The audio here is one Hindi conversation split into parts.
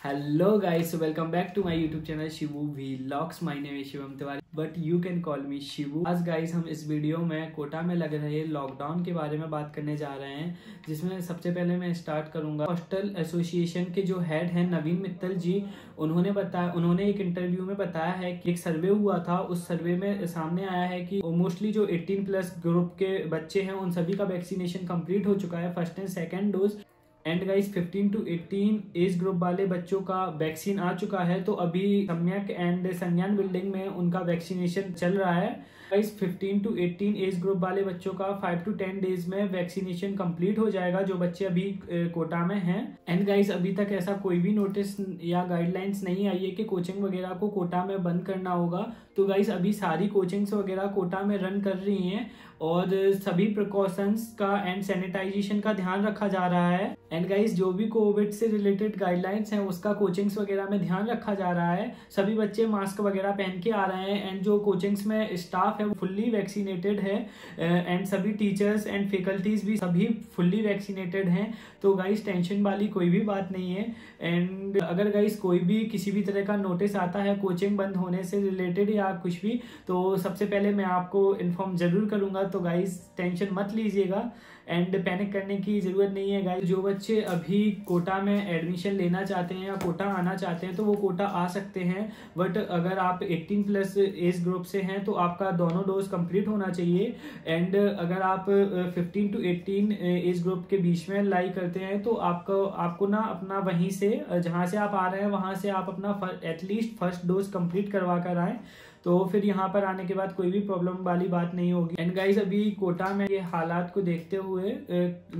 Hello guys welcome back to my YouTube channel Shivu vlogs my name is Shivam Tiwari but you can call me Shivu आज गाइस हम इस वीडियो में कोटा में लग रहे लॉकडाउन के बारे में बात करने जा रहे हैं, जिसमें सबसे पहले मैं स्टार्ट करूँगा। हॉस्टल एसोसिएशन के जो हेड हैं, नवीन मित्तल जी, उन्होंने बताया, उन्होंने एक इंटरव्यू में बताया है कि एक सर्वे हुआ था। उस सर्वे में सामने आया है कि मोस्टली जो 18 प्लस ग्रुप के बच्चे हैं, उन सभी का वैक्सीनेशन कंप्लीट हो चुका है first and second dose and guys 15 to 18 age group वाले बच्चों का वैक्सीन आ चुका है तो अभी सम्यक एंड संज्ञान बिल्डिंग में उनका वैक्सीनेशन चल रहा है। गाइस 15 टू 18 एज ग्रुप वाले बच्चों का 5 टू 10 डेज़ में वैक्सीनेशन कंप्लीट हो जाएगा, जो बच्चे अभी कोटा में हैं। एंड गाइस अभी तक ऐसा कोई भी नोटिस या गाइडलाइंस नहीं आई है कि कोचिंग वगैरह को कोटा में बंद करना होगा। तो गाइस अभी सारी कोचिंग्स वगैरह कोटा में रन कर रही हैं और सभी प्रिकॉशंस का एंड सैनिटाइजेशन का ध्यान रखा जा रहा है। एंड गाइस जो भी कोविड से रिलेटेड गाइडलाइंस हैं, उसका कोचिंग्स वगैरह में ध्यान रखा जा रहा है। सभी बच्चे मास्क वगैरह पहन के आ रहे हैं एंड जो कोचिंग्स में स्टाफ है, वो फुल्ली वैक्सीनेटेड है। एंड सभी टीचर्स एंड फैकल्टीज भी सभी फुल्ली वैक्सीनेटेड हैं। तो गाइस टेंशन वाली कोई भी बात नहीं है। एंड अगर गाइस कोई भी किसी भी तरह का नोटिस आता है कोचिंग बंद होने से रिलेटेड या कुछ भी तो सबसे पहले मैं आपको इन्फॉर्म ज़रूर करूँगा। तो गाइस टेंशन मत लीजिएगा। एंड पैनिक करने की ज़रूरत नहीं है गाइस जो बच्चे अभी कोटा में एडमिशन लेना चाहते हैं या कोटा आना चाहते हैं तो वो कोटा आ सकते हैं। बट अगर आप 18 प्लस एज ग्रुप से हैं तो आपका दोनों डोज कंप्लीट होना चाहिए। एंड अगर आप 15 टू 18 एज ग्रुप के बीच में लाई करते हैं तो आपको आपको ना अपना वहीं से, जहाँ से आप आ रहे हैं, वहाँ से आप अपना एटलीस्ट फ़र्स्ट डोज कंप्लीट करवा कर आए। तो फिर यहाँ पर आने के बाद कोई भी प्रॉब्लम वाली बात नहीं होगी। एंड गाइज़ अभी कोटा में ये हालात को देखते हुए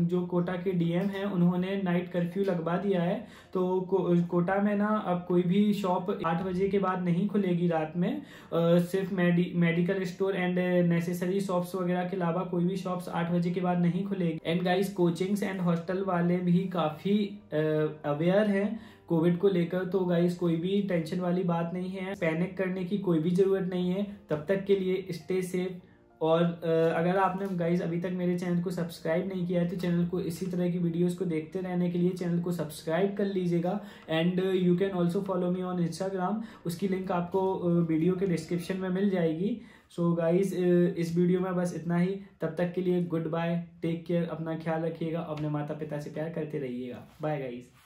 जो कोटा के डीएम हैं उन्होंने नाइट कर्फ्यू लगवा दिया है। तो को, कोटा में ना अब कोई भी शॉप आठ बजे के बाद नहीं खुलेगी रात में। आ, सिर्फ़ medi, medical store and necessary shops वगैरह के अलावा कोई भी शॉप्स आठ बजे के बाद नहीं खुलेगी। And guys coachings and hostel वाले भी काफ़ी अवेयर हैं। कोविड को लेकर तो गाइस कोई भी टेंशन वाली बात नहीं है। पैनिक करने की कोई भी ज़रूरत नहीं है। तब तक के लिए स्टे सेफ़ और अगर आपने गाइज़ अभी तक मेरे चैनल को सब्सक्राइब नहीं किया है तो चैनल को इसी तरह की वीडियोस को देखते रहने के लिए चैनल को सब्सक्राइब कर लीजिएगा। And you can also follow me on Instagram उसकी लिंक आपको वीडियो के डिस्क्रिप्शन में मिल जाएगी। सो so गाइज़ इस वीडियो में बस इतना ही। तब तक के लिए गुड बाय टेक केयर अपना ख्याल रखिएगा अपने माता पिता से प्यार करते रहिएगा। Bye guys